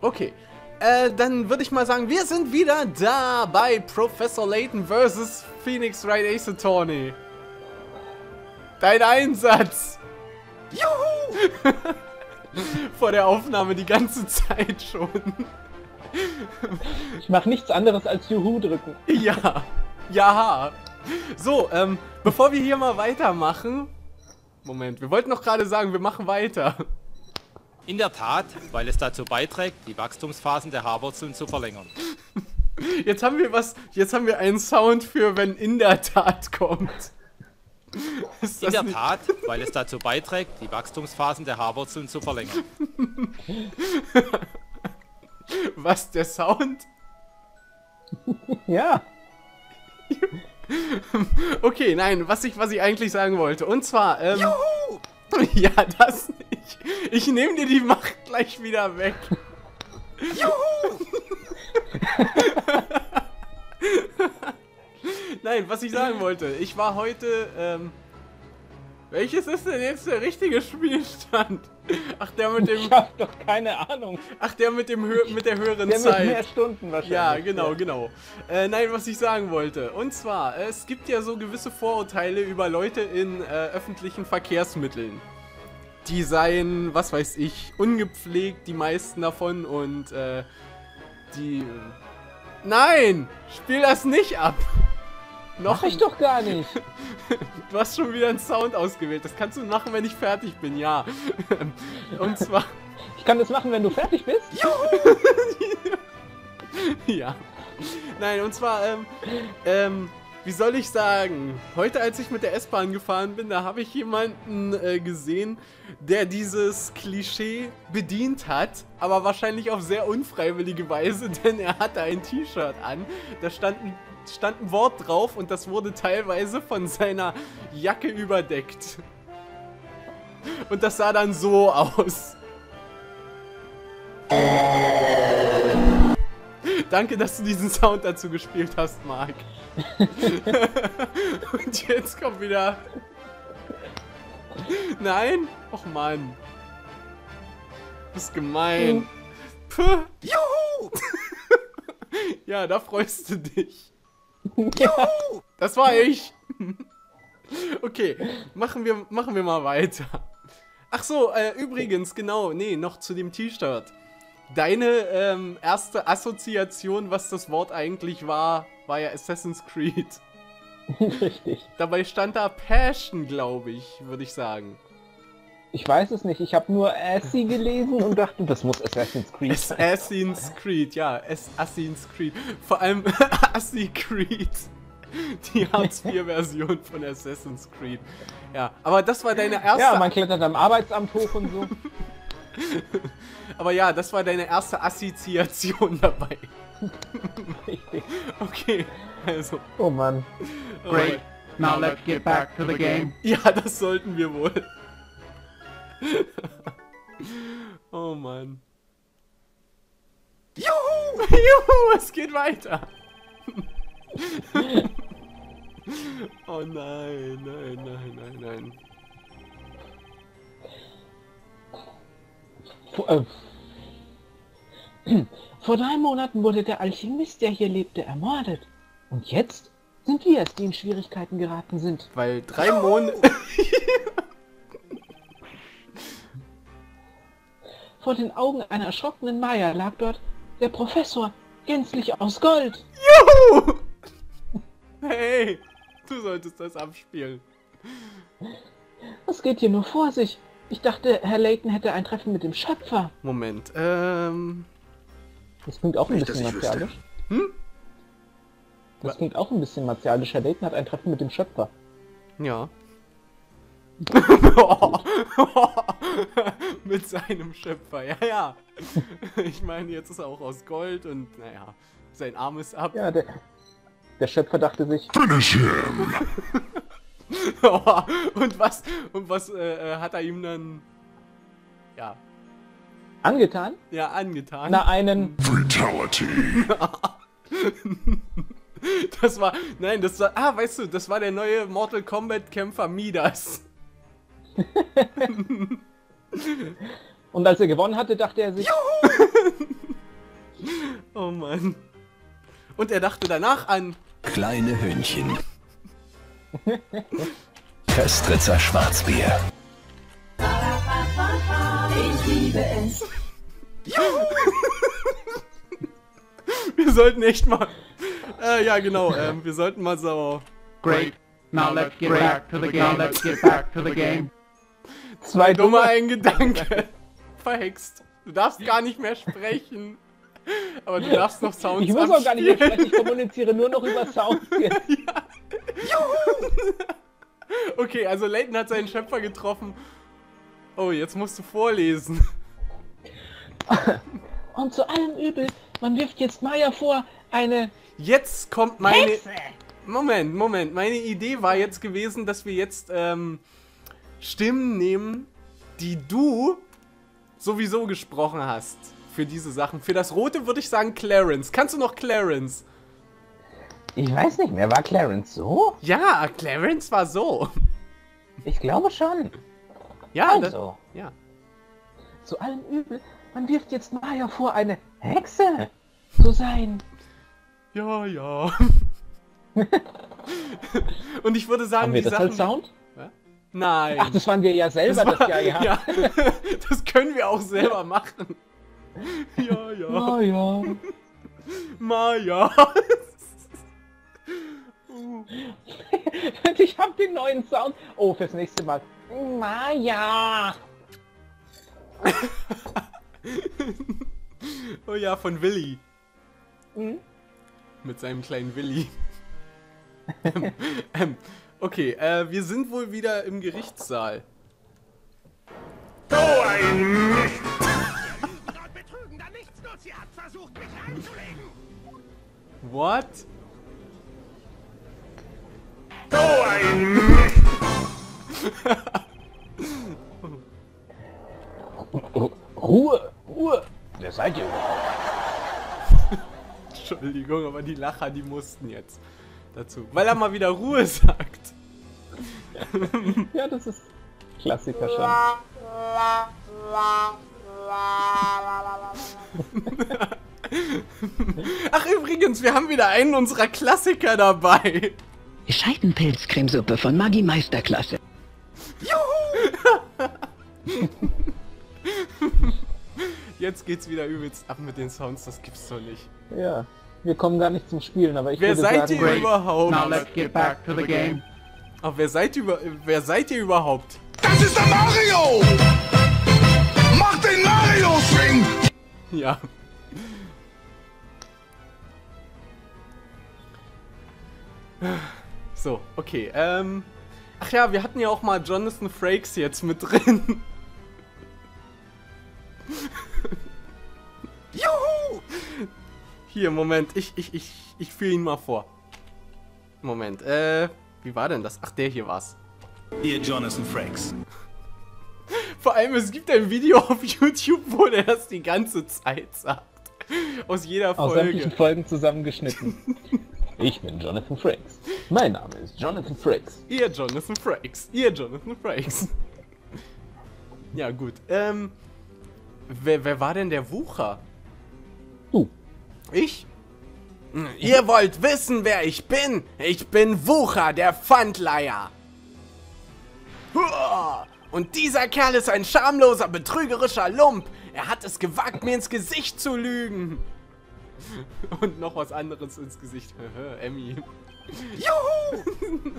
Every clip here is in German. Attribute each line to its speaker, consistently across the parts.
Speaker 1: Okay. Äh, dann würde ich mal sagen, wir sind wieder da bei Professor Layton vs. Phoenix Wright Ace Attorney. Dein Einsatz! Juhu! Vor der Aufnahme die ganze Zeit schon.
Speaker 2: ich mache nichts anderes als Juhu drücken.
Speaker 1: Ja. Ja. So, ähm, bevor wir hier mal weitermachen. Moment, wir wollten noch gerade sagen, wir machen weiter.
Speaker 3: In der Tat, weil es dazu beiträgt, die Wachstumsphasen der Haarwurzeln zu verlängern.
Speaker 1: Jetzt haben wir was, jetzt haben wir einen Sound für, wenn in der Tat kommt.
Speaker 3: in der nicht? Tat, weil es dazu beiträgt, die Wachstumsphasen der Haarwurzeln zu verlängern.
Speaker 1: Was, der Sound?
Speaker 2: ja.
Speaker 1: Okay, nein, was ich, was ich eigentlich sagen wollte. Und zwar, ähm, Juhu! Ja, das nicht. Ich nehme dir die Macht gleich wieder weg. Juhu! Nein, was ich sagen wollte. Ich war heute, ähm, welches ist denn jetzt der richtige Spielstand?
Speaker 2: Ach, der mit dem... Ich hab doch keine Ahnung.
Speaker 1: Ach, der mit dem Hö mit der höheren
Speaker 2: der
Speaker 1: Zeit.
Speaker 2: Mit mehr Stunden wahrscheinlich.
Speaker 1: Ja, genau, genau. Äh, nein, was ich sagen wollte. Und zwar, es gibt ja so gewisse Vorurteile über Leute in äh, öffentlichen Verkehrsmitteln. Die seien, was weiß ich, ungepflegt, die meisten davon und äh, die... Nein! Spiel das nicht ab!
Speaker 2: Noch Mach ich doch gar nicht.
Speaker 1: du hast schon wieder einen Sound ausgewählt. Das kannst du machen, wenn ich fertig bin, ja. Und zwar.
Speaker 2: Ich kann das machen, wenn du fertig bist?
Speaker 1: ja. Nein, und zwar, ähm, ähm, wie soll ich sagen? Heute, als ich mit der S-Bahn gefahren bin, da habe ich jemanden äh, gesehen, der dieses Klischee bedient hat, aber wahrscheinlich auf sehr unfreiwillige Weise, denn er hatte ein T-Shirt an. Da stand ein stand ein Wort drauf und das wurde teilweise von seiner Jacke überdeckt. Und das sah dann so aus. Danke, dass du diesen Sound dazu gespielt hast, Marc. und jetzt kommt wieder... Nein? Och Mann. Das ist gemein. Puh. Juhu! ja, da freust du dich. Ja. Das war ich. Okay, machen wir, machen wir mal weiter. Ach so, äh, übrigens, genau, nee, noch zu dem T-Shirt. Deine ähm, erste Assoziation, was das Wort eigentlich war, war ja Assassin's Creed.
Speaker 2: Richtig.
Speaker 1: Dabei stand da Passion, glaube ich, würde ich sagen.
Speaker 2: Ich weiß es nicht. Ich habe nur Assy gelesen und dachte, das muss Assassin's Creed
Speaker 1: sein. Assassin's Creed, ja. Assassin's Creed. Vor allem Assy Creed. Die Hartz-IV-Version von Assassin's Creed. Ja, aber das war deine erste...
Speaker 2: Ja, man klettert am Arbeitsamt hoch und so.
Speaker 1: aber ja, das war deine erste Assoziation dabei.
Speaker 2: Richtig.
Speaker 1: Okay, also...
Speaker 2: Oh Mann.
Speaker 4: Great. Now let's get back to the game.
Speaker 1: Ja, das sollten wir wohl. oh Mann. Juhu! Juhu, es geht weiter. oh nein, nein, nein, nein, nein.
Speaker 2: Vor, äh, vor drei Monaten wurde der Alchemist, der hier lebte, ermordet. Und jetzt sind wir es, die in Schwierigkeiten geraten sind.
Speaker 1: Weil drei Monate...
Speaker 2: Vor den Augen einer erschrockenen Maya lag dort der Professor, gänzlich aus Gold.
Speaker 1: Juhu! Hey, du solltest das abspielen.
Speaker 2: Was geht hier nur vor sich? Ich dachte, Herr Layton hätte ein Treffen mit dem Schöpfer.
Speaker 1: Moment, ähm...
Speaker 2: Das klingt auch ein Nicht, bisschen martialisch. Hm? Das klingt auch ein bisschen martialisch. Herr Layton hat ein Treffen mit dem Schöpfer.
Speaker 1: Ja. Mit seinem Schöpfer, ja, ja. Ich meine, jetzt ist er auch aus Gold und naja, sein Arm ist ab.
Speaker 2: Ja, der, der Schöpfer dachte sich...
Speaker 4: Finish him!
Speaker 1: und was, und was äh, äh, hat er ihm dann... Ja.
Speaker 2: Angetan?
Speaker 1: Ja, angetan.
Speaker 2: Na, einen...
Speaker 4: Brutality!
Speaker 1: das war... Nein, das war... Ah, weißt du, das war der neue Mortal Kombat Kämpfer Midas.
Speaker 2: Und als er gewonnen hatte, dachte er sich...
Speaker 1: Oh Mann. Und er dachte danach an.
Speaker 5: Kleine Hühnchen. Köstritzer Schwarzbier.
Speaker 6: Ich liebe es.
Speaker 1: Wir sollten echt mal. Äh, ja, genau. Ähm, wir sollten mal so.
Speaker 4: Great. Now let's get back to the game. Now let's get back to the game.
Speaker 2: Zwei
Speaker 1: Dummer
Speaker 2: dumme.
Speaker 1: ein Gedanke. Verhext. Du darfst gar nicht mehr sprechen. Aber du darfst noch Sounds
Speaker 2: Ich muss auch gar nicht mehr sprechen, ich kommuniziere nur noch über Sound. jetzt.
Speaker 1: Okay, also Leighton hat seinen Schöpfer getroffen. Oh, jetzt musst du vorlesen.
Speaker 2: Und zu allem Übel, man wirft jetzt Maya vor, eine
Speaker 1: Jetzt kommt meine.
Speaker 2: Hexe.
Speaker 1: Moment, Moment. Meine Idee war jetzt gewesen, dass wir jetzt ähm, Stimmen nehmen, die du sowieso gesprochen hast. Für diese Sachen. Für das Rote würde ich sagen Clarence. Kannst du noch Clarence?
Speaker 2: Ich weiß nicht mehr, war Clarence so?
Speaker 1: Ja, Clarence war so.
Speaker 2: Ich glaube schon.
Speaker 1: Ja, das,
Speaker 2: Also,
Speaker 1: ja.
Speaker 2: zu allem Übel, man wirft jetzt Maya vor, eine Hexe zu sein.
Speaker 1: Ja, ja. Und ich würde sagen,
Speaker 2: Haben wir
Speaker 1: die
Speaker 2: das
Speaker 1: Sachen.
Speaker 2: als Sound?
Speaker 1: Nein.
Speaker 2: Ach, das waren wir ja selber das,
Speaker 1: war-
Speaker 2: Jahr gehabt.
Speaker 1: ja, das können wir auch selber machen. Ja, ja.
Speaker 2: Oh ja.
Speaker 1: Maja.
Speaker 2: ich hab den neuen Sound. Oh, fürs nächste Mal. Maya.
Speaker 1: Oh ja, von Willi.
Speaker 2: Mhm.
Speaker 1: Mit seinem kleinen Willi. ähm, ähm, okay, äh, wir sind wohl wieder im Gerichtssaal.
Speaker 7: betrügen da nichts nutzt. Sie hat versucht, mich anzulegen.
Speaker 1: What?
Speaker 2: Ruhe, Ruhe. Wer seid ihr überhaupt?
Speaker 1: Entschuldigung, aber die Lacher, die mussten jetzt dazu. Weil er mal wieder Ruhe sagt.
Speaker 2: Ja, das ist Klassiker schon.
Speaker 1: Ach übrigens, wir haben wieder einen unserer Klassiker dabei.
Speaker 8: Scheidenpilzcremesuppe von Maggi Meisterklasse.
Speaker 1: Jetzt geht's wieder übelst ab mit den Sounds, das gibt's doch nicht.
Speaker 2: Ja. Wir kommen gar nicht zum Spielen, aber ich
Speaker 1: Wer
Speaker 2: würde
Speaker 1: seid
Speaker 2: sagen,
Speaker 1: ihr überhaupt?
Speaker 4: Now let's get back to the game.
Speaker 1: Ach, wer seid ihr, über wer seid ihr überhaupt?
Speaker 7: Das ist der Mario! Mach den Mario-Swing!
Speaker 1: Ja. So, okay. Ähm. Ach ja, wir hatten ja auch mal Jonathan Frakes jetzt mit drin. Hier, Moment, ich, ich, ich, ich führe ihn mal vor. Moment, äh, wie war denn das? Ach, der hier war's.
Speaker 5: Ihr Jonathan Frakes.
Speaker 1: Vor allem, es gibt ein Video auf YouTube, wo der das die ganze Zeit sagt. Aus jeder
Speaker 2: aus sämtlichen
Speaker 1: Folge.
Speaker 2: Folgen zusammengeschnitten. Ich bin Jonathan Frakes. Mein Name ist Jonathan Frakes.
Speaker 1: Ihr Jonathan Frakes. Ihr Jonathan Frakes. ja, gut. Ähm, wer, wer war denn der Wucher? Ich? Ihr wollt wissen, wer ich bin? Ich bin Wucher, der Pfandleier. Und dieser Kerl ist ein schamloser, betrügerischer Lump. Er hat es gewagt, mir ins Gesicht zu lügen. Und noch was anderes ins Gesicht. Emmy. Juhu!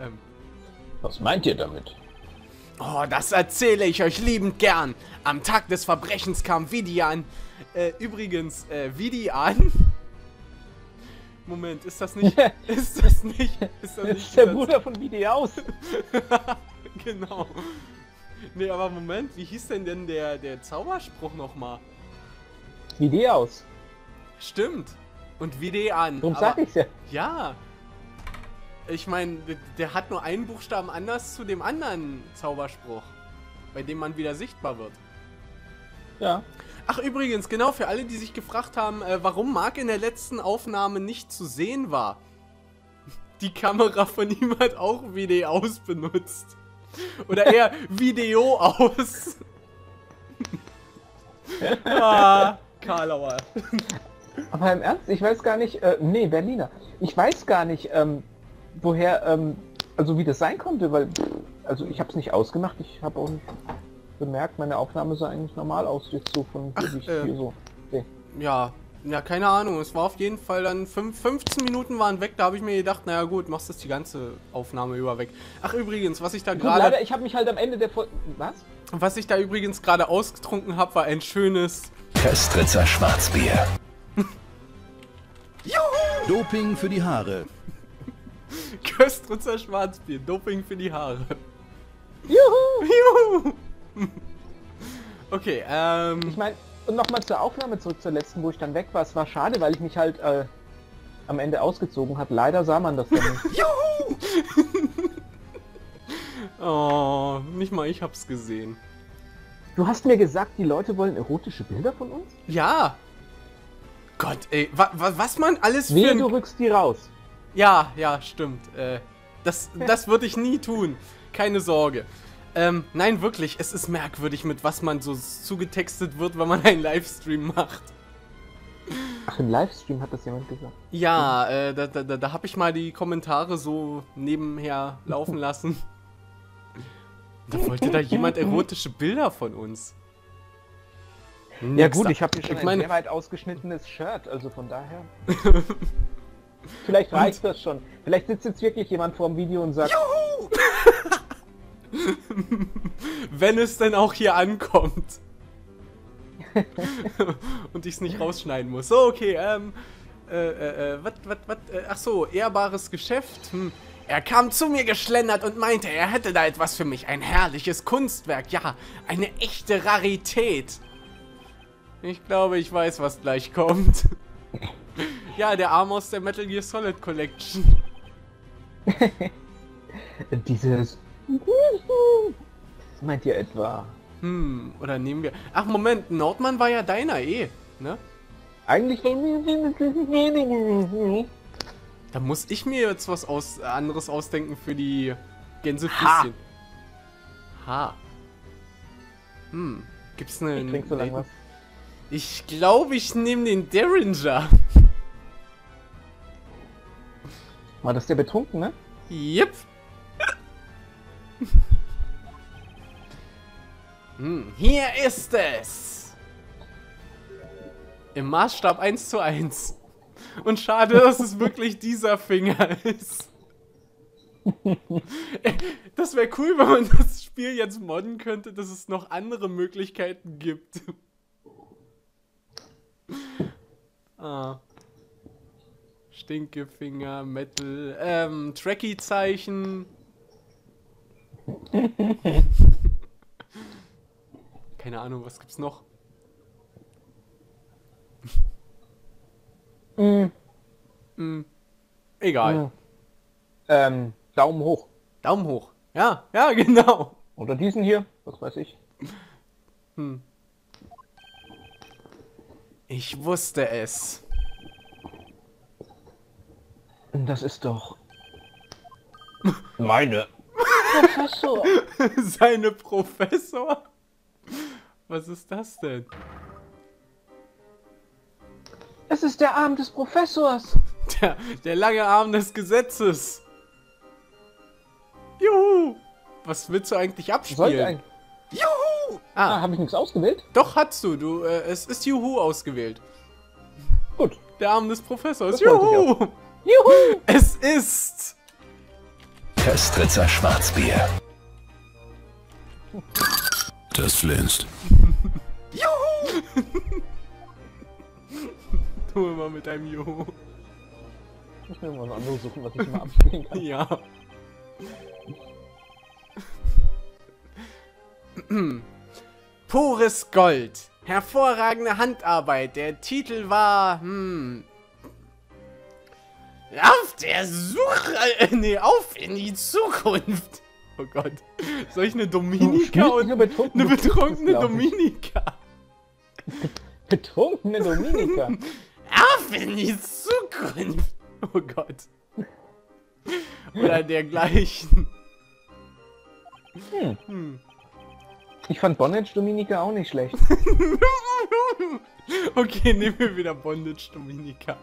Speaker 1: ähm,
Speaker 2: Was meint ihr damit?
Speaker 1: Oh, das erzähle ich euch liebend gern. Am Tag des Verbrechens kam Vidi an. Äh, übrigens, äh, Vidi an. Moment, ist das nicht. ist das nicht. Ist das nicht.
Speaker 2: der Bruder von Videos.
Speaker 1: genau. Nee, aber Moment, wie hieß denn denn der, der Zauberspruch nochmal?
Speaker 2: Videos.
Speaker 1: Stimmt. Und Vidi an. Aber-
Speaker 2: sag ich's ja.
Speaker 1: Ja. Ich meine, der hat nur einen Buchstaben anders zu dem anderen Zauberspruch, bei dem man wieder sichtbar wird.
Speaker 2: Ja.
Speaker 1: Ach übrigens, genau für alle, die sich gefragt haben, äh, warum Mark in der letzten Aufnahme nicht zu sehen war. Die Kamera von ihm hat auch Video aus benutzt. Oder eher Video aus. ah, Karlauer.
Speaker 2: Aber im Ernst, ich weiß gar nicht, äh, nee, Berliner. Ich weiß gar nicht, ähm, woher, ähm, also wie das sein konnte, weil, also ich habe es nicht ausgemacht, ich habe auch nicht bemerkt, meine Aufnahme sah eigentlich normal aus, jetzt so von
Speaker 1: Ach,
Speaker 2: wie ich
Speaker 1: äh,
Speaker 2: hier so. Nee.
Speaker 1: Ja, ja, keine Ahnung. Es war auf jeden Fall dann fünf, 15 Minuten waren weg. Da habe ich mir gedacht, naja gut, machst das die ganze Aufnahme über weg. Ach übrigens, was ich da gerade,
Speaker 2: leider, ich habe mich halt am Ende der Folge, was?
Speaker 1: was ich da übrigens gerade ausgetrunken habe, war ein schönes.
Speaker 5: Köstritzer Schwarzbier. Doping für die Haare.
Speaker 1: Köstritzer Schwarzbier, Doping für die Haare.
Speaker 2: Juhu!
Speaker 1: Juhu! Okay, ähm.
Speaker 2: Ich meine, und nochmal zur Aufnahme zurück zur letzten, wo ich dann weg war. Es war schade, weil ich mich halt äh, am Ende ausgezogen habe. Leider sah man das dann nicht.
Speaker 1: Oh, nicht mal ich hab's gesehen.
Speaker 2: Du hast mir gesagt, die Leute wollen erotische Bilder von uns?
Speaker 1: Ja! Gott, ey, wa, wa, was man alles für.
Speaker 2: Wehe,
Speaker 1: ein-
Speaker 2: du rückst die raus.
Speaker 1: Ja, ja, stimmt. Äh, das das würde ich nie tun. Keine Sorge. Ähm, nein, wirklich, es ist merkwürdig, mit was man so zugetextet wird, wenn man einen Livestream macht.
Speaker 2: Ach, im Livestream hat das jemand gesagt.
Speaker 1: Ja, äh, da, da, da, habe ich mal die Kommentare so nebenher laufen lassen. Da wollte da jemand erotische Bilder von uns.
Speaker 2: Ja
Speaker 1: Nix
Speaker 2: gut,
Speaker 1: da-
Speaker 2: ich habe hier schon
Speaker 1: ich
Speaker 2: ein
Speaker 1: meine-
Speaker 2: sehr weit ausgeschnittenes Shirt, also von daher. Vielleicht reicht das schon. Vielleicht sitzt jetzt wirklich jemand vor dem Video und sagt,
Speaker 1: Wenn es denn auch hier ankommt. Und ich es nicht rausschneiden muss. So, okay, ähm. Äh, äh, äh, was, was, was, äh, ach so, ehrbares Geschäft. Hm. Er kam zu mir geschlendert und meinte, er hätte da etwas für mich. Ein herrliches Kunstwerk. Ja, eine echte Rarität. Ich glaube, ich weiß, was gleich kommt. ja, der Arm aus der Metal Gear Solid Collection.
Speaker 2: dieses... Was meint ihr etwa?
Speaker 1: Hm, oder nehmen wir. Ach, Moment, Nordmann war ja deiner eh, ne?
Speaker 2: Eigentlich...
Speaker 1: Da muss ich mir jetzt was aus, anderes ausdenken für die Gänsefüßchen. Ha. Hm. Gibt's eine.
Speaker 2: Ich so.
Speaker 1: Ich glaube, ich nehme den Derringer.
Speaker 2: War das der Betrunkene?
Speaker 1: Yep. hm, hier ist es. Im Maßstab 1 zu 1. Und schade, dass es wirklich dieser Finger ist. Das wäre cool, wenn man das Spiel jetzt modden könnte, dass es noch andere Möglichkeiten gibt. ah. Stinkefinger, Metal, ähm, Tracky-Zeichen. Keine Ahnung, was gibt's noch? Mm. Egal.
Speaker 2: Ähm, Daumen hoch.
Speaker 1: Daumen hoch. Ja, ja, genau.
Speaker 2: Oder diesen hier, was weiß ich.
Speaker 1: Ich wusste es.
Speaker 2: Das ist doch... Meine. Professor.
Speaker 1: Seine Professor? Was ist das denn?
Speaker 2: Es ist der Arm des Professors.
Speaker 1: Der, der lange Arm des Gesetzes. Juhu! Was willst du eigentlich abspielen?
Speaker 2: ein...
Speaker 1: Juhu!
Speaker 2: Ah,
Speaker 1: Ah,
Speaker 2: habe ich nichts ausgewählt?
Speaker 1: doch hast du. du äh, es ist Juhu ausgewählt.
Speaker 2: Gut.
Speaker 1: Der Arm des Professors.
Speaker 2: Das
Speaker 1: Juhu!
Speaker 2: Juhu!
Speaker 1: Es ist...
Speaker 5: Köstritzer Schwarzbier. Das flинst.
Speaker 1: Tu mal mit deinem Juhu.
Speaker 2: Ich will mal was anderes suchen, was ich mal abspielen kann.
Speaker 1: Ja. Pures Gold. Hervorragende Handarbeit. Der Titel war, hm. Auf der Suche. Äh, nee, auf in die Zukunft. Oh Gott. Soll ich eine Dominika und eine betrunkene. Dominika?
Speaker 2: Betrunkene Dominika.
Speaker 1: Auf in die Zukunft. Oh Gott. Oder dergleichen.
Speaker 2: Ich fand Bonnage Dominika auch nicht schlecht.
Speaker 1: Okay, nehmen wir wieder Bondage, Dominika.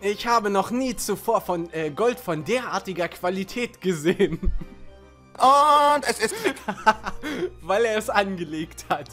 Speaker 1: Ich habe noch nie zuvor von äh, Gold von derartiger Qualität gesehen.
Speaker 7: Und es ist
Speaker 1: Weil er es angelegt hat.